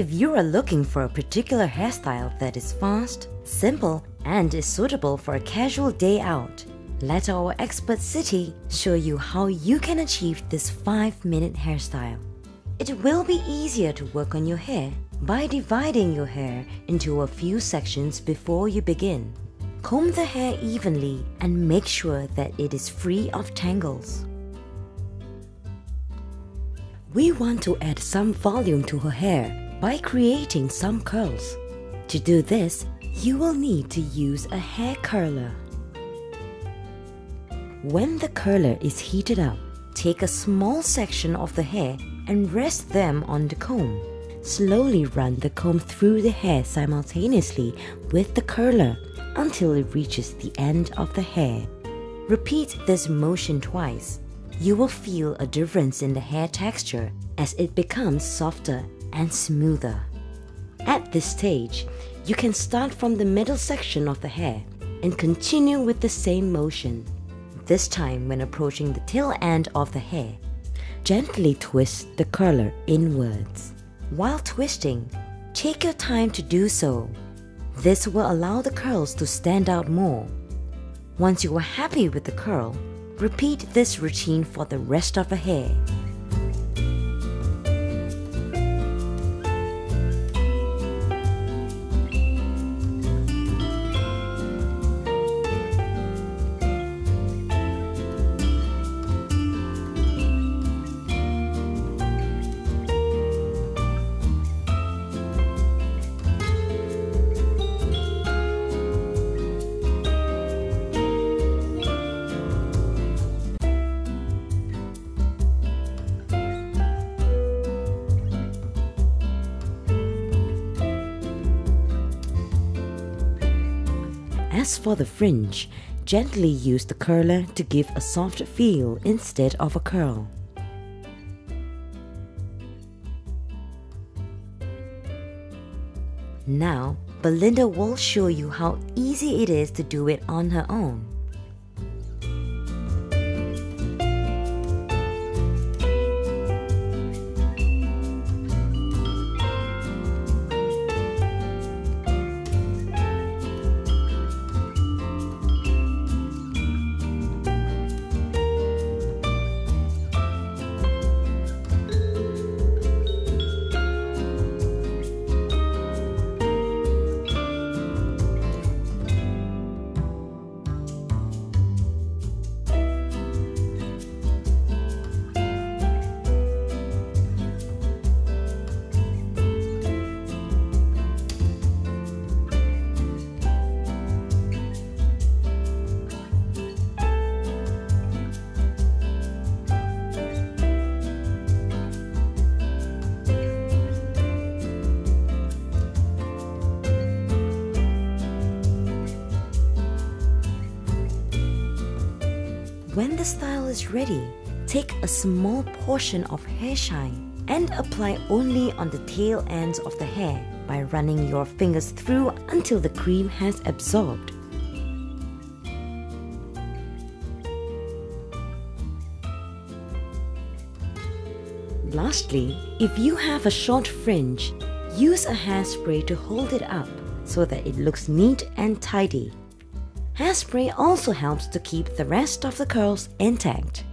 If you are looking for a particular hairstyle that is fast, simple, and is suitable for a casual day out, let our expert Siti show you how you can achieve this 5 minute hairstyle. It will be easier to work on your hair by dividing your hair into a few sections before you begin. Comb the hair evenly and make sure that it is free of tangles. We want to add some volume to her hair by creating some curls. To do this, you will need to use a hair curler. When the curler is heated up, take a small section of the hair and rest them on the comb. Slowly run the comb through the hair simultaneously with the curler until it reaches the end of the hair. Repeat this motion twice. You will feel a difference in the hair texture as it becomes softer and smoother. At this stage, you can start from the middle section of the hair and continue with the same motion. This time when approaching the tail end of the hair, gently twist the curler inwards. While twisting, take your time to do so. This will allow the curls to stand out more. Once you are happy with the curl, repeat this routine for the rest of the hair. As for the fringe, gently use the curler to give a soft feel instead of a curl. Now, Belinda will show you how easy it is to do it on her own. When the style is ready, take a small portion of hair shine and apply only on the tail ends of the hair by running your fingers through until the cream has absorbed. Lastly, if you have a short fringe, use a hairspray to hold it up so that it looks neat and tidy. Hairspray also helps to keep the rest of the curls intact.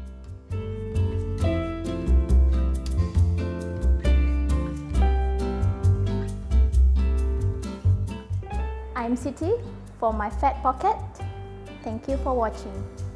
I'm Siti for my Fat Pocket. Thank you for watching.